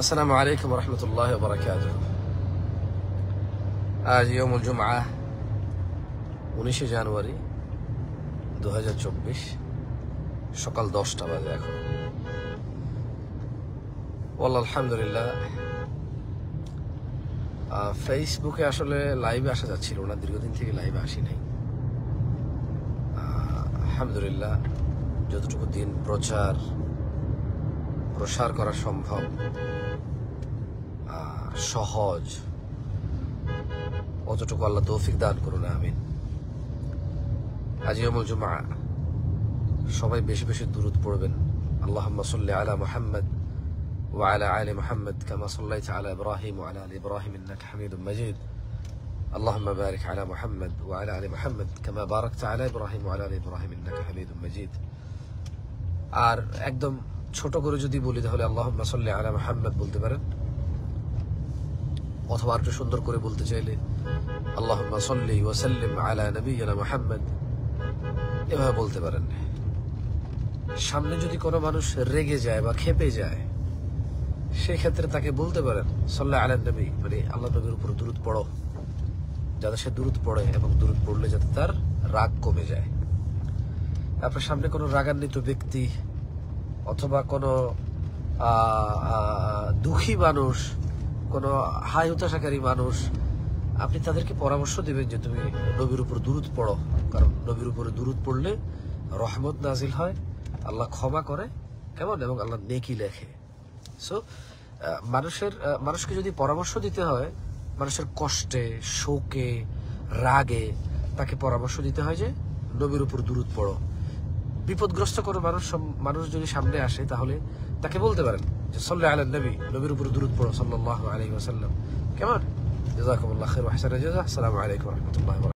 আসসালামু আলাইকুম রহমতুল্লাহ বরকাত আজ ইয়মুল জুমা উনিশে জানুয়ারি দুহাজার চব্বিশ, সকাল দশটা বাজে এখন। ওয়াল্লাহ, আলহামদুলিল্লাহ। ফেসবুকে আসলে লাইভে আসা যাচ্ছিল না, দীর্ঘদিন থেকে লাইভে আসি নাই। আলহামদুলিল্লাহ, যতটুকু দিন প্রচার প্রসার করা সম্ভব আহ, সহজ অতটুকু আল্লাহ তৌফিক দান করুন আমিন আজ ইয়মুল জুমা সবাই বেশি বেশি দূরত পড়বেন আল্লাহুম্মা সাল্লি আলা মুহাম্মদ وعلى آل محمد كما صليت على إبراهيم وعلى آل إبراهيم إنك حميد مجيد اللهم بارك على محمد وعلى آل محمد كما باركت على إبراهيم وعلى آل إبراهيم إنك حميد مجيد আর একদম ছোট করে যদি বলি, তাহলে আল্লাহ সাল্লি আলা মুহাম্মদ বলতে পারেন। অথবা একটু সুন্দর করে বলতে চাইলে আল্লাহ সাল্লি ওয়াসাল্লিম আলা নবীনা মুহাম্মদ এভাবে বলতে পারেন। সামনে যদি কোনো মানুষ রেগে যায় বা খেপে যায় সেই ক্ষেত্রে তাকে বলতে পারেন সাল্লাহ আলা নবী মানে আল্লাহ নবীর উপর দূরত পড়ো। যাতে সে দূরত পড়ে এবং দূরত পড়লে যাতে তার রাগ কমে যায়। আপনার সামনে কোনো রাগান্বিত ব্যক্তি অথবা কোনো দুঃখী মানুষ, কোনো হাই হতাশাকারী মানুষ, আপনি তাদেরকে পরামর্শ দেবেন যে তুমি নবীর উপর দূরত পড়ো। কারণ নবীর উপরে দূরত পড়লে রহমত নাজিল হয়, আল্লাহ ক্ষমা করে, কেমন? এবং আল্লাহ নেকি লেখে। সো মানুষের মানুষকে যদি পরামর্শ দিতে হয়, মানুষের কষ্টে, শোকে, রাগে, তাকে পরামর্শ দিতে হয় যে নবীর উপর দূরত পড়ো। বিপদগ্রস্ত কোনো মানুষ মানুষ যদি সামনে আসে, তাহলে তাকে বলতে পারেন যে সাল্লাহ আলেন নবী। নবীর উপরে দূরত পড়ো সাল্লাহ ওয়াসাল্লাম। কেমন? ওয়া হাসানা জাযা আসসালামু আলাইকুম রহমতুল্লাহ